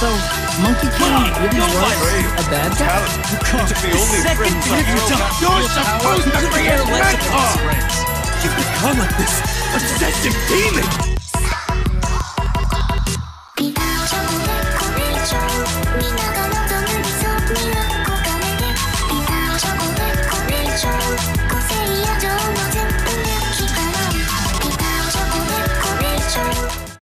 So, Monkey King really was a bad guy? Because the only friends I have. You're supposed to be a mentor! You become like this obsessive demon!